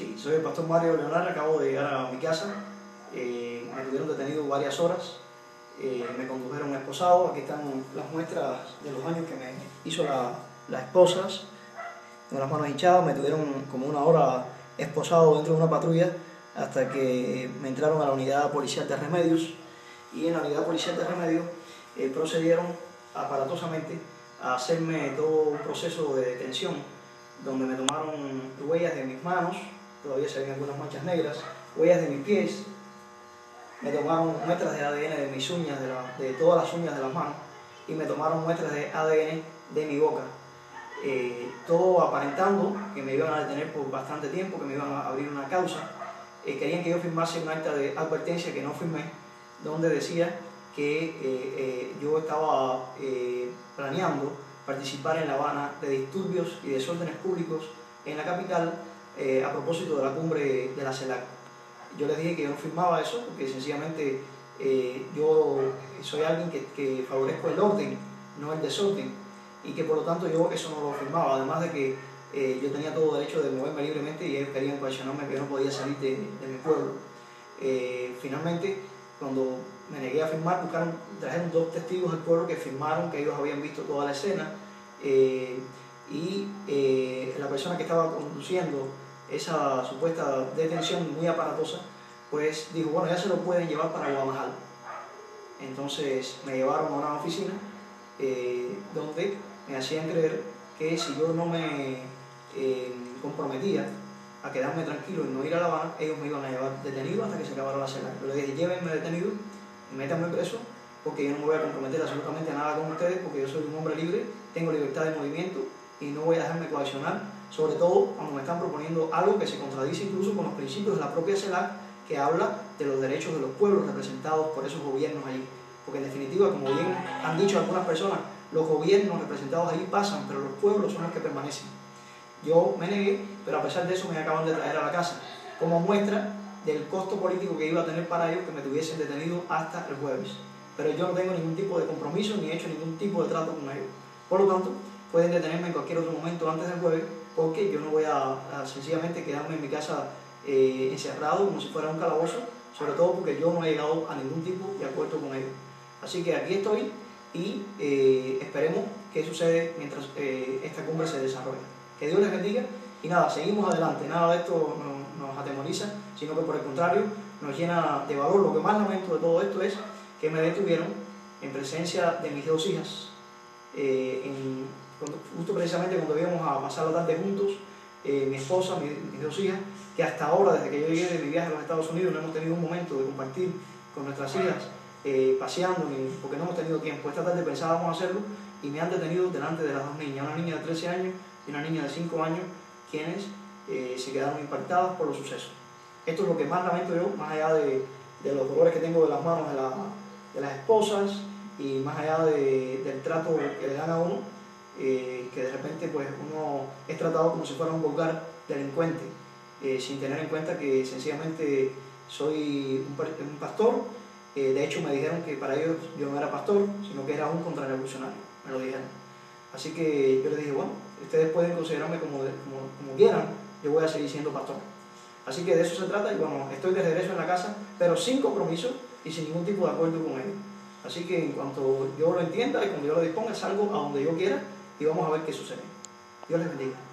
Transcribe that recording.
Sí, soy el pastor Mario Leonardo, acabo de llegar a mi casa, eh, me tuvieron detenido varias horas, eh, me condujeron esposado, aquí están las muestras de los años que me hizo la, las esposas, con las manos hinchadas, me tuvieron como una hora esposado dentro de una patrulla hasta que me entraron a la unidad policial de remedios. Y en la unidad policial de remedios eh, procedieron aparatosamente a hacerme todo un proceso de detención donde me tomaron huellas de mis manos, todavía se ven algunas manchas negras, huellas de mis pies, me tomaron muestras de ADN de mis uñas, de, todas las uñas de las manos, y me tomaron muestras de ADN de mi boca. Eh, todo aparentando que me iban a detener por bastante tiempo, que me iban a abrir una causa. Eh, querían que yo firmase un acta de advertencia que no firmé, donde decía que eh, yo estaba planeando participar en La Habana de disturbios y desórdenes públicos en la capital eh, a propósito de la cumbre de la CELAC. Yo les dije que yo no firmaba eso porque sencillamente eh, yo soy alguien que, favorezco el orden, no el desorden, y que por lo tanto yo eso no lo firmaba, además de que eh, yo tenía todo derecho de moverme libremente y ellos querían cuestionarme que yo no podía salir de, mi pueblo. finalmente, cuando me negué a firmar, buscaron, trajeron dos testigos del pueblo que firmaron que ellos habían visto toda la escena y la persona que estaba conduciendo esa supuesta detención muy aparatosa, pues dijo, bueno, ya se lo pueden llevar para Guadalajara. Entonces me llevaron a una oficina eh, donde me hacían creer que si yo no me comprometía a quedarme tranquilo y no ir a La Habana, ellos me iban a llevar detenido hasta que se acabara la cena. Yo le dije, llévenme detenido métanme preso, porque yo no me voy a comprometer absolutamente nada con ustedes, porque yo soy un hombre libre, tengo libertad de movimiento y no voy a dejarme coaccionar, sobre todo cuando me están proponiendo algo que se contradice incluso con los principios de la propia CELAC, que habla de los derechos de los pueblos representados por esos gobiernos allí. Porque en definitiva, como bien han dicho algunas personas, los gobiernos representados allí pasan, pero los pueblos son los que permanecen. Yo me negué, pero a pesar de eso me acaban de traer a la casa. Como muestra del costo político que iba a tener para ellos que me tuviesen detenido hasta el jueves. Pero yo no tengo ningún tipo de compromiso ni he hecho ningún tipo de trato con ellos. Por lo tanto, pueden detenerme en cualquier otro momento antes del jueves porque yo no voy a, sencillamente quedarme en mi casa eh, encerrado como si fuera un calabozo, sobre todo porque yo no he llegado a ningún tipo de acuerdo con ellos. Así que aquí estoy y eh, esperemos qué sucede mientras eh, esta cumbre se desarrolla. Que Dios les bendiga y nada, seguimos adelante, nada de esto nos, atemoriza, sino que por el contrario nos llena de valor. Lo que más lamento de todo esto es que me detuvieron en presencia de mis dos hijas, eh, justo precisamente cuando íbamos a pasar la tarde juntos, eh, mi esposa, mis, dos hijas, que hasta ahora, desde que yo llegué de mi viaje a los Estados Unidos, no hemos tenido un momento de compartir con nuestras hijas, eh, paseando, porque no hemos tenido tiempo. Esta tarde pensábamos hacerlo y me han detenido delante de las dos niñas, una niña de 13 años y una niña de 5 años, quienes eh, se quedaron impactadas por los sucesos. Esto es lo que más lamento yo, más allá de, los dolores que tengo de las manos de, las esposas y más allá del trato que le dan a uno, eh, que de repente pues uno es tratado como si fuera un vulgar delincuente, eh, sin tener en cuenta que sencillamente soy un, pastor. de hecho me dijeron que para ellos yo no era pastor, sino que era un contrarrevolucionario, me lo dijeron. Así que yo les dije, bueno, ustedes pueden considerarme como, como, quieran, yo voy a seguir siendo pastor. Así que de eso se trata y bueno, estoy de regreso en la casa, pero sin compromiso y sin ningún tipo de acuerdo con ellos. Así que en cuanto yo lo entienda y cuando yo lo disponga, salgo a donde yo quiera y vamos a ver qué sucede. Dios les bendiga.